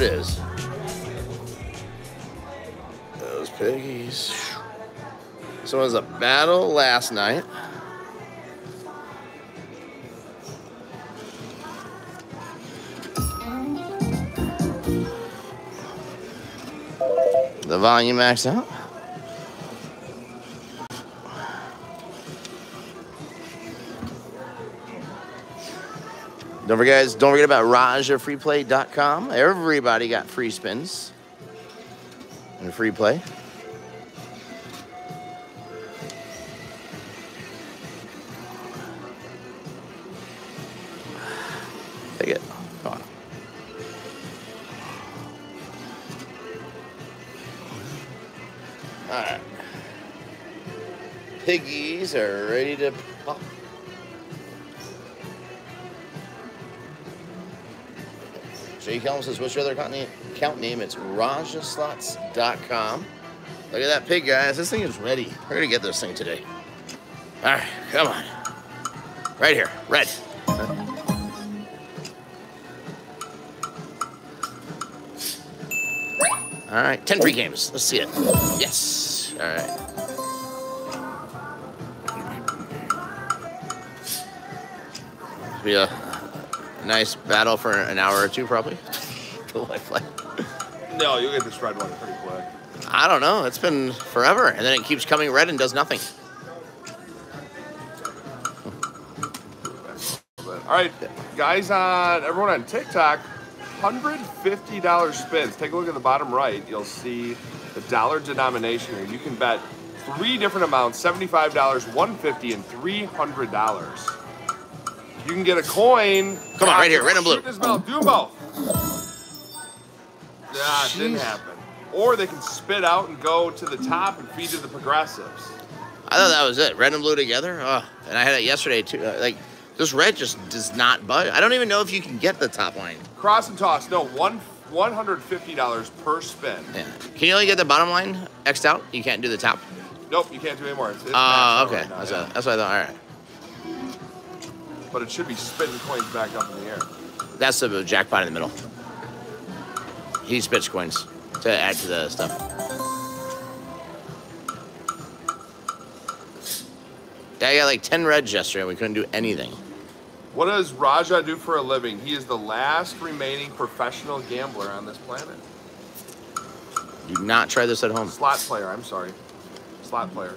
It is. Those piggies. So it was a battle last night. The volume maxed out. Don't forget, guys, don't forget about RajaFreePlay.com. Everybody got free spins and free play. Take it. Come on. All right. Piggies are ready to pop. Jake Helm says, what's your other account name? Account name? It's rajaslots.com. Look at that pig, guys. This thing is ready. We're going to get this thing today. All right, come on. Right here, red. All right, 10 free games. Let's see it. Yes. All right. Be a nice battle for an hour or two, probably. The lifeline. No, you'll get this red one pretty quick. I don't know. It's been forever, and then it keeps coming red and does nothing. All right, guys on everyone on TikTok, hundred fifty dollars spins. Take a look at the bottom right. You'll see the dollar denomination here. You can bet three different amounts: seventy-five dollars, $150, and three hundred dollars. You can get a coin. Come on, right here, red and blue. Shoot. Do them both. Yeah, it didn't happen. Or they can spit out and go to the top and feed to the progressives. I thought that was it. Red and blue together. Oh, and I had it yesterday too. Uh, Like this red just does not budge. I don't even know if you can get the top line. Cross and toss. No, one one hundred fifty dollars per spin. Yeah. Can you only get the bottom line xed out? You can't do the top. Nope, you can't do any more. It's, it's Oh, out okay. right now, That's, yeah. what, that's what I thought. All right. But it should be spitting coins back up in the air. That's the jackpot in the middle. He spits coins to add to the stuff. Yeah, I got like 10 reds yesterday. We couldn't do anything. What does Raja do for a living? He is the last remaining professional gambler on this planet. Do not try this at home. Slot player, I'm sorry. Slot player.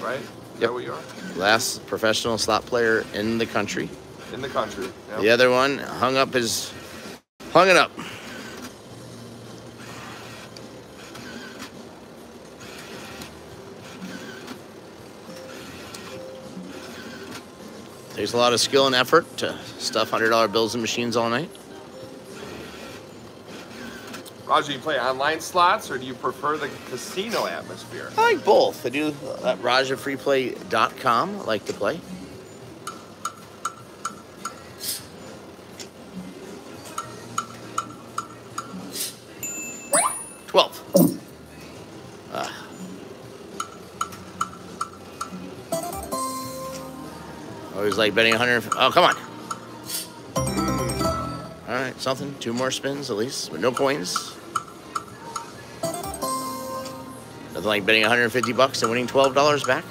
Right? Yep. what are? Last professional slot player in the country. In the country. Yep. The other one hung up his, hung it up. Takes a lot of skill and effort to stuff hundred dollar bills in machines all night. Raja, you play online slots or do you prefer the casino atmosphere? I like both. I do at RajaFreePlay.com. I like to play. Twelve. Ah. Always like betting 100. Oh, come on. All right, something. Two more spins at least, with no coins. Nothing like betting 150 bucks and winning $12 back.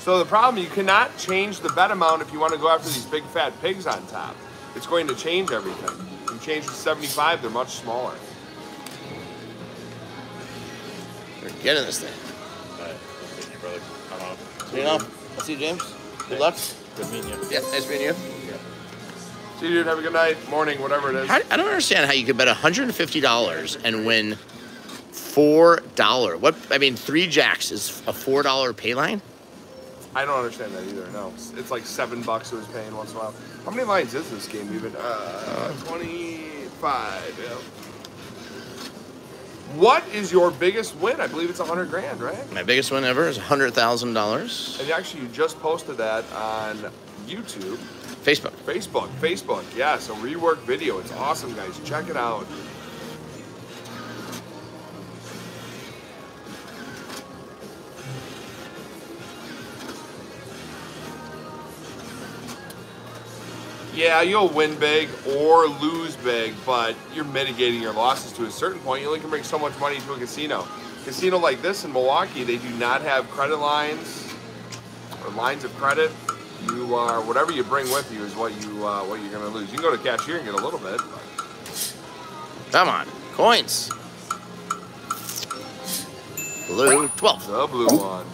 So the problem, you cannot change the bet amount if you want to go after these big fat pigs on top. It's going to change everything. You change to 75, they're much smaller. We're getting this thing. You know, I'll see you, James. Good luck. Good meeting you. Yeah, nice meeting you. See you, dude. Have a good night, morning, whatever it is. How, I don't understand how you could bet $150 and win $4. What? I mean, three jacks is a $4 pay line? I don't understand that either. No, it's, like seven bucks it was paying once in a while. How many lines is this game even? Uh, twenty-five. Yeah. What is your biggest win? I believe it's a hundred grand, right? My biggest win ever is $100,000. And actually, you just posted that on YouTube, Facebook. Facebook, Facebook. Yeah, so rework video. It's awesome, guys. Check it out. Yeah, you'll win big or lose big, but you're mitigating your losses to a certain point. You only can bring so much money to a casino. Casino like this in Milwaukee, they do not have credit lines or lines of credit. You are whatever you bring with you is what you uh, what you're going to lose. You can go to cashier and get a little bit. Come on, coins. Blue, 12. The blue one.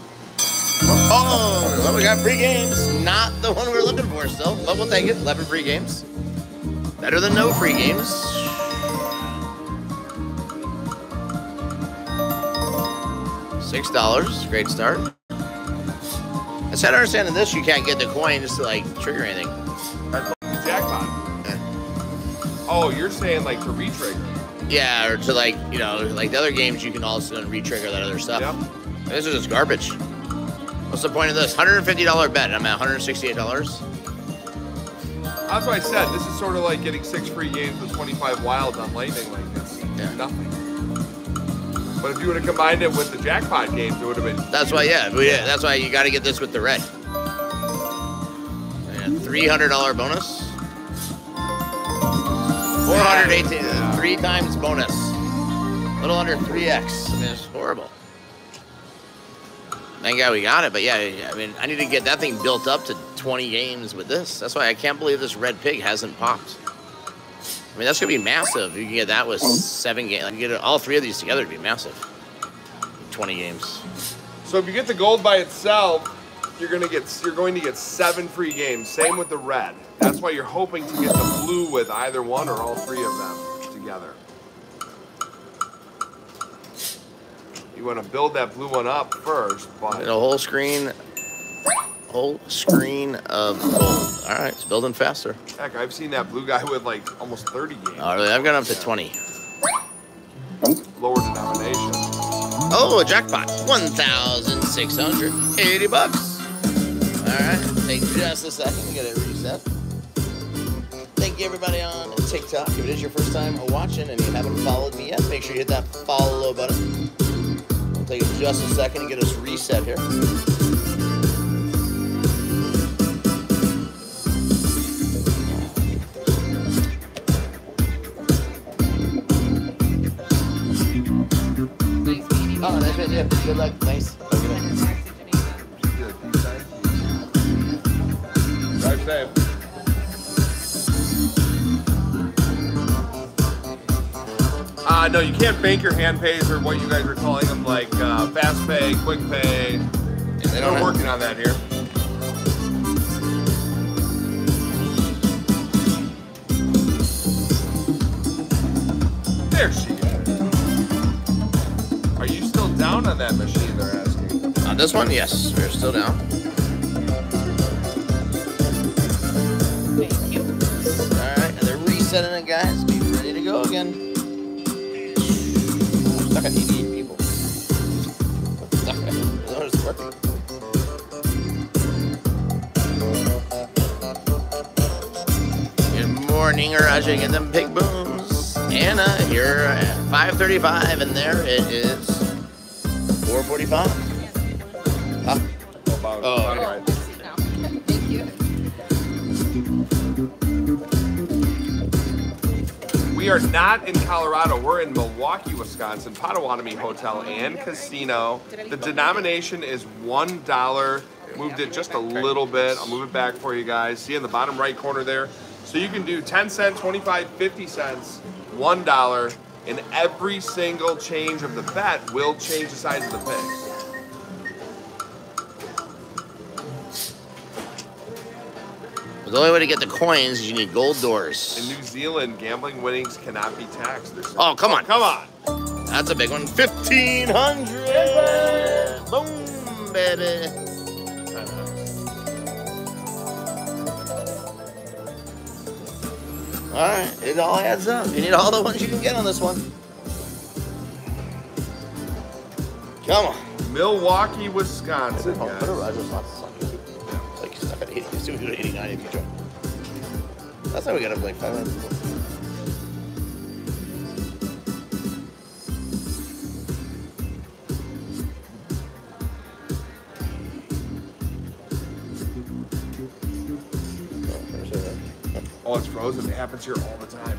Oh, well, we got free games. Not the one we're looking for still, but we'll take it. 11 free games. Better than no free games. Six dollars, great start. Said, I understand in this you can't get the coins to like trigger anything. Jackpot. Oh, you're saying like to retrigger. Yeah, or to like, you know, like the other games you can also re-trigger that other stuff. Yep. This is just garbage. What's the point of this? $150 bet. I'm at $168. That's what I said. This is sort of like getting six free games with 25 wilds on Lightning Link. It's Yeah. nothing. But if you would have combined it with the jackpot games, it would have been. That's why, yeah, yeah that's why you got to get this with the red. And $300 bonus. 418, Yeah. Uh, three times bonus. A little under 3x. I mean, it's horrible. Thank God we got it, but yeah, yeah, I mean, I need to get that thing built up to 20 games with this. That's why I can't believe this red pig hasn't popped. I mean, that's gonna be massive. You can get that with seven games. Like, you get all three of these together, it'd be massive. 20 games. So if you get the gold by itself, you're gonna get you're going to get seven free games. Same with the red. That's why you're hoping to get the blue with either one or all three of them together. You want to build that blue one up first, but a whole screen, whole screen of gold. All right, it's building faster. heck, I've seen that blue guy with like almost 30 games. All right, I've gone up to 20. Lower denomination. Oh, a jackpot. 1,680 bucks. All right, take just a second to get it reset. Thank you, everybody on TikTok. If it is your first time watching and you haven't followed me yet, make sure you hit that follow button. It'll take just a second to get us reset here. Nice right there. Good luck. Nice. Have a good. Drive safe. Uh, no, you can't bank your hand pays or what you guys are calling them, like uh, fast pay, quick pay. They We're don't have- working on that here. There she down on that machine? They're asking. On this one, yes, we're still down. Thank you. All right, and they're resetting it, guys. Be ready to go again. Stuck at 88 people. Stuck at. As long as it's working. Good morning, Raja. Get them big booms. Anna here at 5:35, and there it is. 4:45. Huh? Oh, all okay. Oh, thank you. We are not in Colorado. We're in Milwaukee, Wisconsin, Potawatomi Hotel and Casino. The denomination is one dollar. Moved it just a little bit. I'll move it back for you guys. See in the bottom right corner there. So you can do 10 cent, 25, 50 cents, one dollar, and every single change of the bet will change the size of the pig. The only way to get the coins is you need gold doors. In. New Zealand, gambling winnings cannot be taxed. They're Oh, come on. Come on. That's a big one. 1500 Boom, baby. All right, it all adds up. You need all the ones you can get on this one. Come on. Milwaukee, Wisconsin. Oh, put a Rogers on YouTube. It's like you're stuck at 80. You do 89 if you join. That's how we got up to like 500 people. Frozen. It happens here all the time.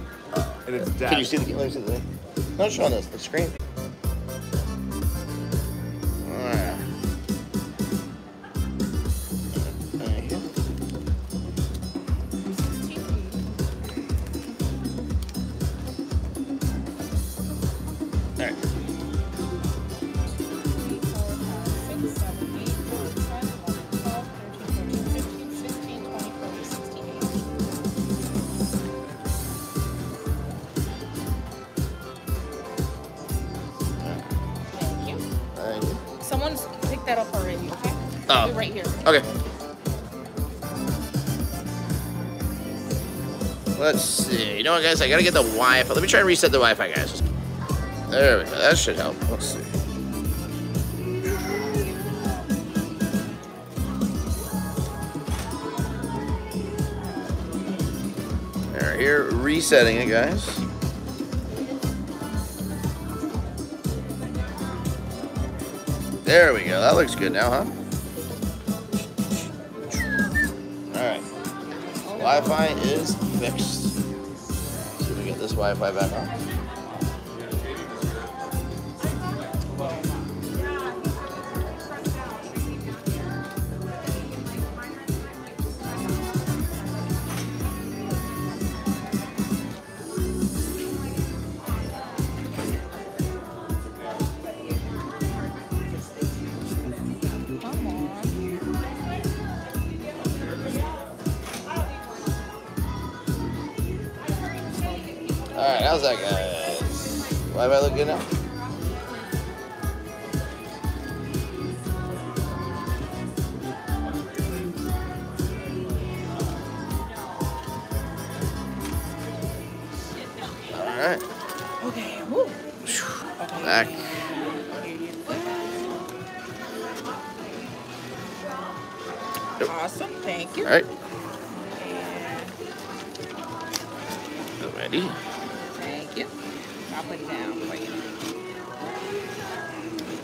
And it's dead. Can you see the? Let me see the thing. Not showing this. The screen. Let's see. You know what, guys? I gotta get the Wi-Fi. Let me try and reset the Wi-Fi, guys. There we go. That should help. Let's see. There, here, resetting it, guys. There we go. That looks good now, huh? Wi-Fi is fixed. See if we get this Wi-Fi back on. All right, how's that, guys? Wi-Fi look good now? All right, Okay. Woo. back. Awesome. Thank you. All right, ready? I'll put it down for you.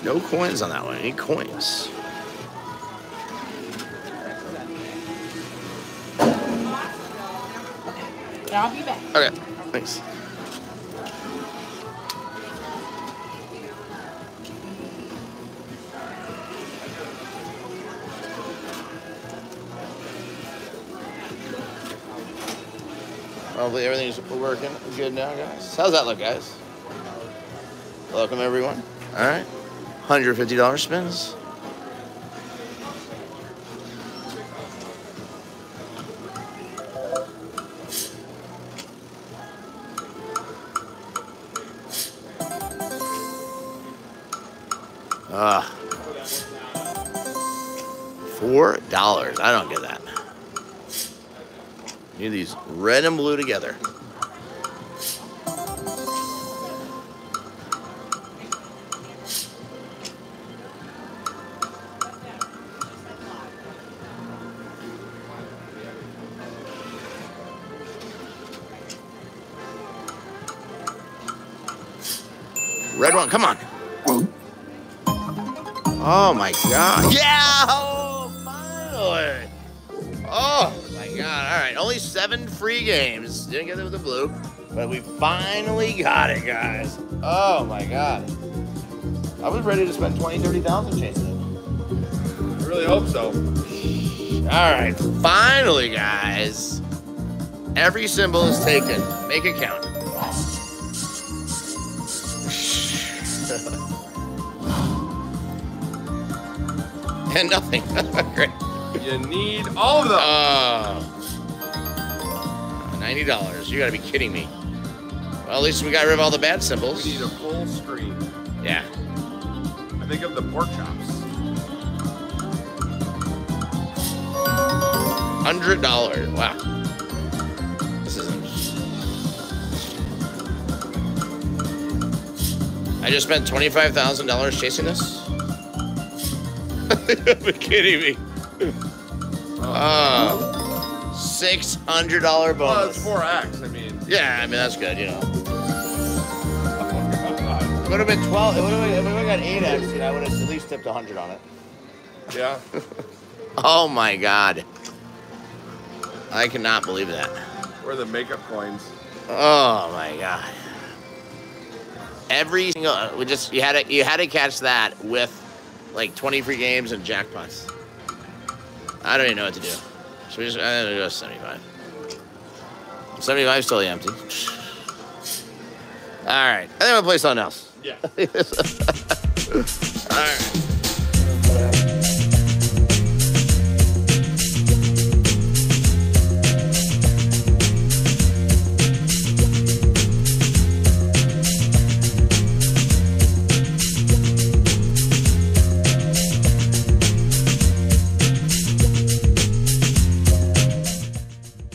No coins on that one. Any coins? And I'll be back. Okay, thanks. Hopefully everything's working good now, guys. How's that look, guys? Welcome, everyone. All right. $150 spins. Red and blue together. Red one, come on. Oh my god. Yeah! God. Alright, only seven free games. Didn't get it with the blue. But we finally got it, guys. Oh my god. I was ready to spend 20, 30,000 chasing it. I really hope so. Alright, finally, guys. Every symbol is taken. Make it count. and nothing. Great. You need all of them. Oh. $90. You gotta be kidding me. Well, at least we got rid of all the bad symbols. we need a full screen. Yeah. I think of the pork chops. Hundred dollars. Wow. This isn't. I just spent twenty-five thousand dollars chasing this. You're kidding me. Oh, six hundred dollar Well, it's bonus. 4x. I mean, Yeah, I mean that's good. You know, it would have been twelve. It would have. Would got eight X, you know, I would have at least tipped a hundred on it. yeah. Oh my god. I cannot believe that. Where the makeup coins. Oh my god. Every single uh, we just you had to you had to catch that with like 20 free games and jackpots. I don't even know what to do. Should we just I'm gonna go 75. 75 is totally empty. All right. I think I'm gonna play something else. Yeah. All right.